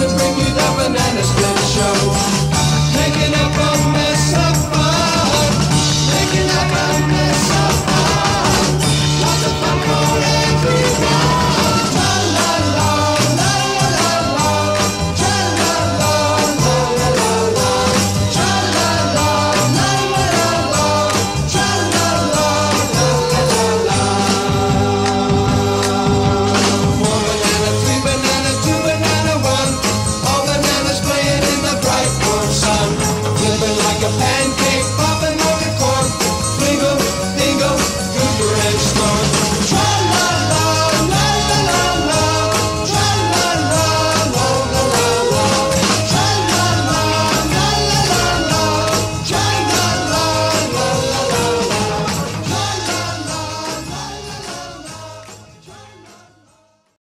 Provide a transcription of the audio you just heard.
to bring you the banana split show. pancake